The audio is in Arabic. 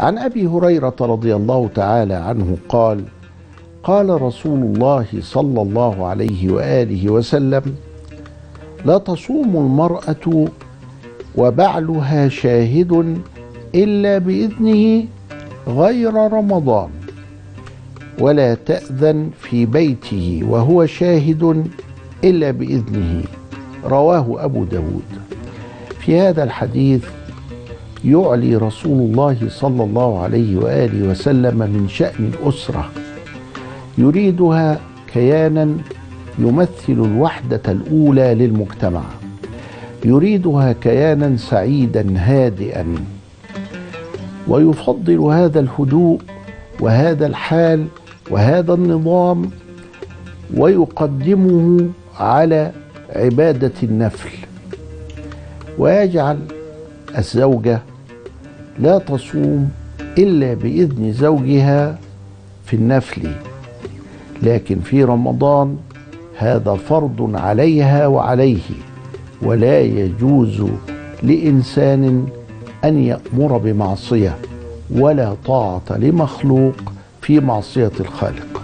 عن أبي هريرة رضي الله تعالى عنه قال قال رسول الله صلى الله عليه وآله وسلم لا تصوم المرأة وبعلها شاهد إلا بإذنه غير رمضان ولا تأذن في بيته وهو شاهد إلا بإذنه رواه أبو داود. في هذا الحديث يعلي رسول الله صلى الله عليه وآله وسلم من شأن الأسرة. يريدها كيانا يمثل الوحدة الأولى للمجتمع. يريدها كيانا سعيدا هادئا. ويفضل هذا الهدوء وهذا الحال وهذا النظام ويقدمه على عبادة النفل. ويجعل الزوجة لا تصوم إلا بإذن زوجها في النفل. لكن في رمضان هذا فرض عليها وعليه ولا يجوز لإنسان أن يأمر بمعصية ولا طاعة لمخلوق في معصية الخالق.